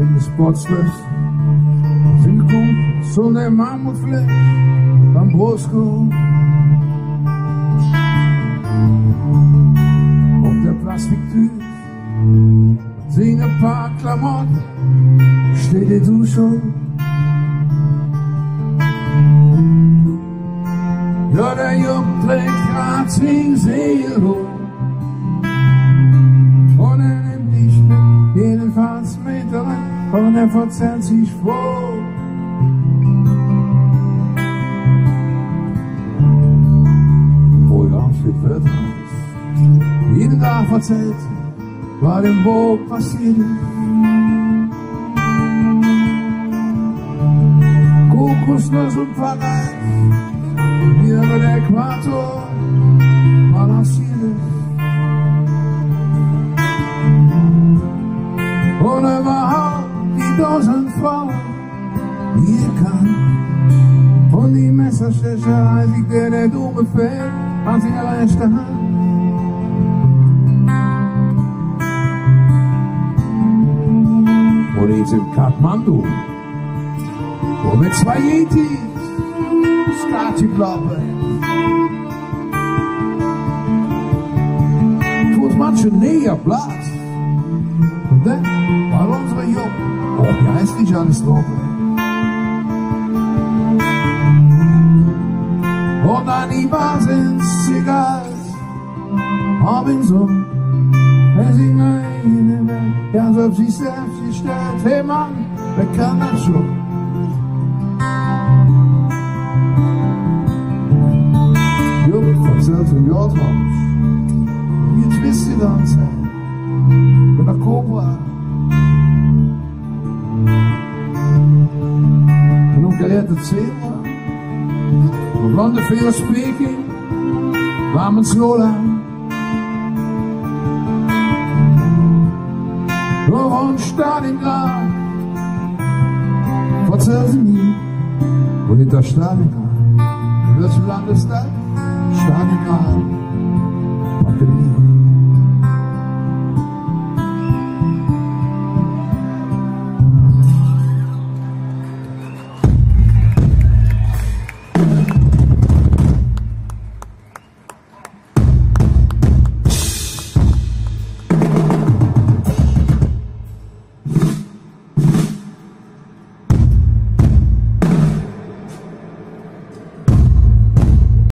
in de sportslucht. Zijn koen zonder mammoetvlees van Broskoe. Op de plastic tuur, zijn een paar klamotten, steed de douche op. Ja, daar jongen plek gaat zijn zeeën. 100% froh. Wo Raumschiff wird heiß. Jeden Tag erzählt, was im Boot passiert ist. Kokosnuss und Pareis, hier über der Äquator balanciert ist. עשר שש אז יגדלת ומפר אז יאללה אשתהה wurde jetzt in Kathmandu. Kommen zwei Yetis, Skatiblappe. Voor manche näher Platz. Und dann war unsere Job. Oh, nicht alles. Und dann die Wahnsinnszigarren. Robinson, er singt eine Welt. So auf sich selbst gestellt. Hey Mann, wer kann das schon? zelfs een jordhuis. Jetzt wisst ihr dann sein. Mit der Cobra. En ook geleerd het Und blonde Fehler spieke, warm ins Lohlein. Doch on Stad im Land, vor zwölfen Jahren, und in der Stad im Land, in der Zulande Stad,